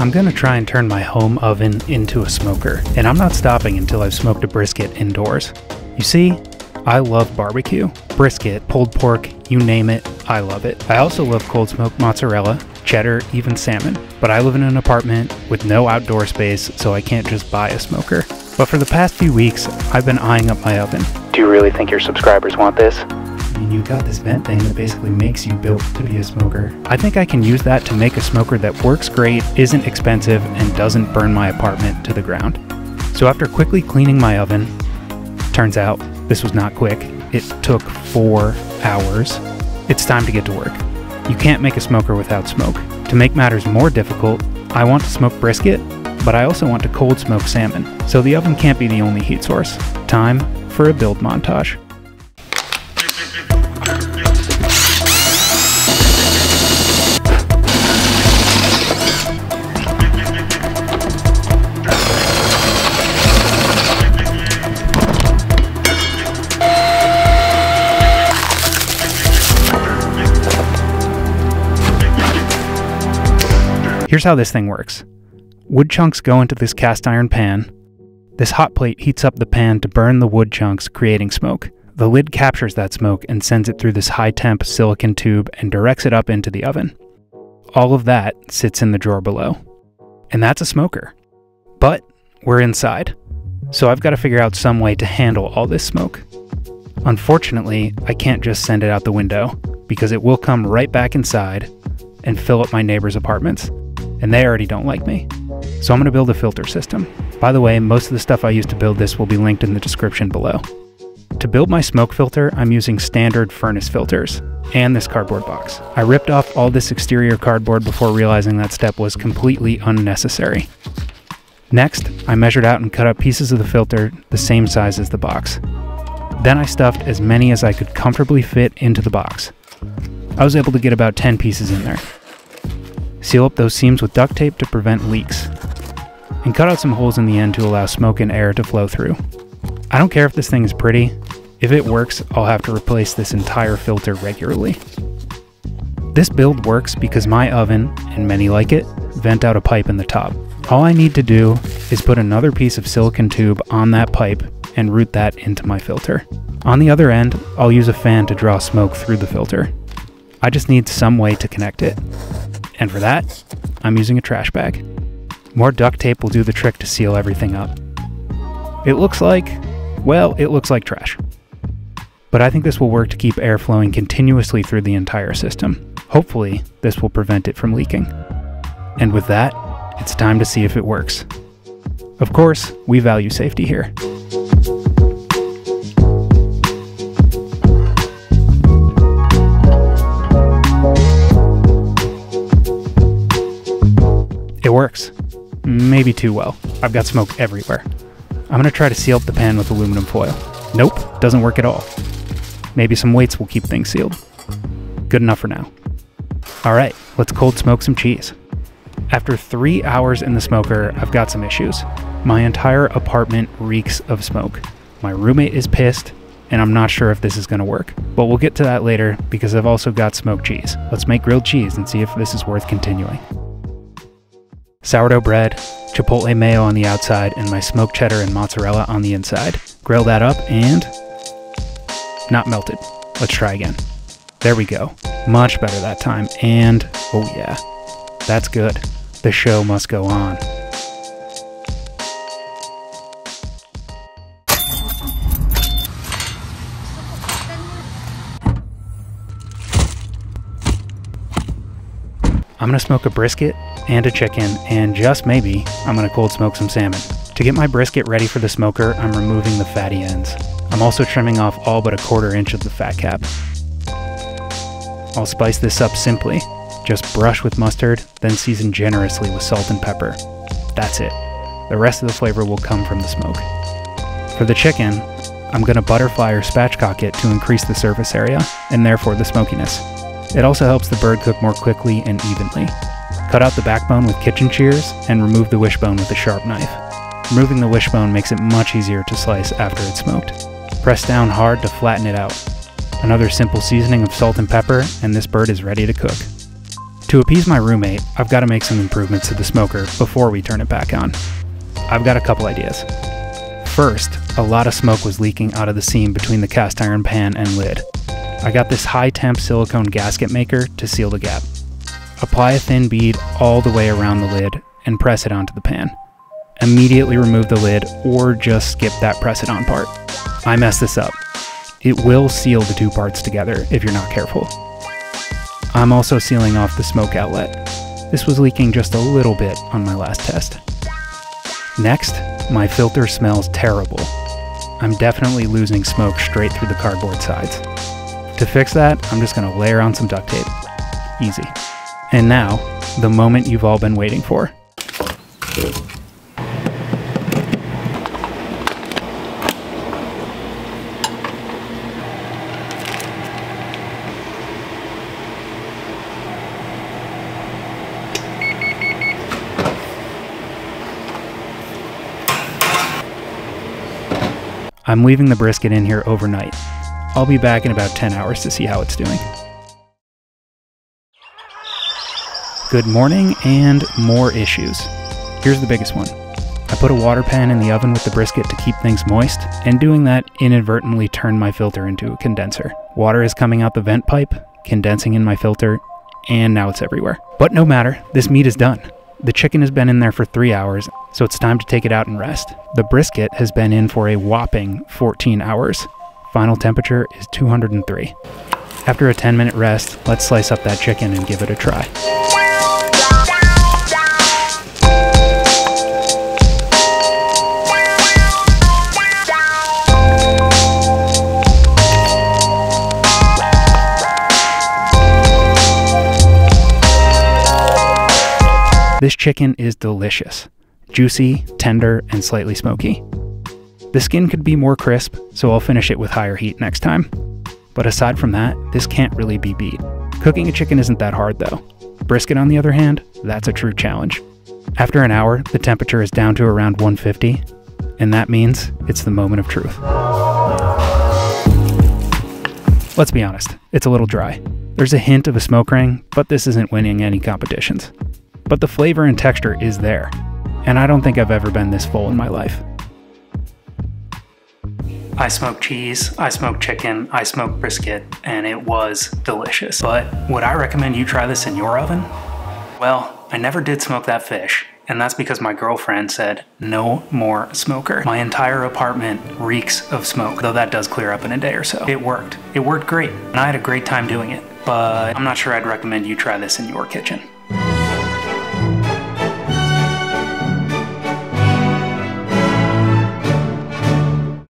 I'm gonna try and turn my home oven into a smoker, and I'm not stopping until I've smoked a brisket indoors. You see, I love barbecue, brisket, pulled pork, you name it, I love it. I also love cold smoked mozzarella, cheddar, even salmon. But I live in an apartment with no outdoor space, so I can't just buy a smoker. But for the past few weeks, I've been eyeing up my oven. Do you really think your subscribers want this? Mean, you got this vent thing that basically makes you built to be a smoker. I think I can use that to make a smoker that works great, isn't expensive, and doesn't burn my apartment to the ground. So after quickly cleaning my oven, turns out this was not quick. It took four hours. It's time to get to work. You can't make a smoker without smoke. To make matters more difficult, I want to smoke brisket, but I also want to cold smoke salmon, so the oven can't be the only heat source. Time for a build montage. Here's how this thing works. Wood chunks go into this cast iron pan. This hot plate heats up the pan to burn the wood chunks, creating smoke. The lid captures that smoke and sends it through this high temp silicon tube and directs it up into the oven. All of that sits in the drawer below. And that's a smoker. But we're inside. So I've got to figure out some way to handle all this smoke. Unfortunately, I can't just send it out the window because it will come right back inside and fill up my neighbors' apartments and they already don't like me. So I'm going to build a filter system. By the way, most of the stuff I use to build this will be linked in the description below. To build my smoke filter, I'm using standard furnace filters and this cardboard box. I ripped off all this exterior cardboard before realizing that step was completely unnecessary. Next, I measured out and cut up pieces of the filter the same size as the box. Then I stuffed as many as I could comfortably fit into the box. I was able to get about 10 pieces in there. Seal up those seams with duct tape to prevent leaks. And cut out some holes in the end to allow smoke and air to flow through. I don't care if this thing is pretty. If it works, I'll have to replace this entire filter regularly. This build works because my oven, and many like it, vent out a pipe in the top. All I need to do is put another piece of silicon tube on that pipe and route that into my filter. On the other end, I'll use a fan to draw smoke through the filter. I just need some way to connect it. And for that, I'm using a trash bag. More duct tape will do the trick to seal everything up. It looks like, well, it looks like trash. But I think this will work to keep air flowing continuously through the entire system. Hopefully, this will prevent it from leaking. And with that, it's time to see if it works. Of course, we value safety here. It works. Maybe too well. I've got smoke everywhere. I'm gonna try to seal up the pan with aluminum foil. Nope, doesn't work at all. Maybe some weights will keep things sealed. Good enough for now. Alright, let's cold smoke some cheese. After three hours in the smoker, I've got some issues. My entire apartment reeks of smoke. My roommate is pissed, and I'm not sure if this is gonna work. But we'll get to that later because I've also got smoked cheese. Let's make grilled cheese and see if this is worth continuing sourdough bread, chipotle mayo on the outside, and my smoked cheddar and mozzarella on the inside. Grill that up and not melted. Let's try again. There we go. Much better that time. And oh yeah, that's good. The show must go on. I'm gonna smoke a brisket and a chicken, and just maybe, I'm gonna cold smoke some salmon. To get my brisket ready for the smoker, I'm removing the fatty ends. I'm also trimming off all but a quarter inch of the fat cap. I'll spice this up simply. Just brush with mustard, then season generously with salt and pepper. That's it. The rest of the flavor will come from the smoke. For the chicken, I'm gonna butterfly or spatchcock it to increase the surface area, and therefore the smokiness. It also helps the bird cook more quickly and evenly. Cut out the backbone with kitchen shears and remove the wishbone with a sharp knife. Removing the wishbone makes it much easier to slice after it's smoked. Press down hard to flatten it out. Another simple seasoning of salt and pepper, and this bird is ready to cook. To appease my roommate, I've got to make some improvements to the smoker before we turn it back on. I've got a couple ideas. First, a lot of smoke was leaking out of the seam between the cast iron pan and lid. I got this high temp silicone gasket maker to seal the gap. Apply a thin bead all the way around the lid and press it onto the pan. Immediately remove the lid or just skip that press it on part. I messed this up. It will seal the two parts together if you're not careful. I'm also sealing off the smoke outlet. This was leaking just a little bit on my last test. Next, my filter smells terrible. I'm definitely losing smoke straight through the cardboard sides. To fix that, I'm just gonna layer on some duct tape. Easy. And now, the moment you've all been waiting for. I'm leaving the brisket in here overnight. I'll be back in about 10 hours to see how it's doing. Good morning and more issues. Here's the biggest one. I put a water pan in the oven with the brisket to keep things moist, and doing that inadvertently turned my filter into a condenser. Water is coming out the vent pipe, condensing in my filter, and now it's everywhere. But no matter, this meat is done. The chicken has been in there for three hours, so it's time to take it out and rest. The brisket has been in for a whopping 14 hours. Final temperature is 203. After a 10 minute rest, let's slice up that chicken and give it a try. This chicken is delicious. Juicy, tender, and slightly smoky. The skin could be more crisp, so I'll finish it with higher heat next time. But aside from that, this can't really be beat. Cooking a chicken isn't that hard though. Brisket, on the other hand, that's a true challenge. After an hour, the temperature is down to around 150, and that means it's the moment of truth. Let's be honest, it's a little dry. There's a hint of a smoke ring, but this isn't winning any competitions. But the flavor and texture is there, and I don't think I've ever been this full in my life. I smoked cheese, I smoked chicken, I smoked brisket, and it was delicious. But would I recommend you try this in your oven? Well, I never did smoke that fish, and that's because my girlfriend said, no more smoker. My entire apartment reeks of smoke, though that does clear up in a day or so. It worked. It worked great, and I had a great time doing it, but I'm not sure I'd recommend you try this in your kitchen.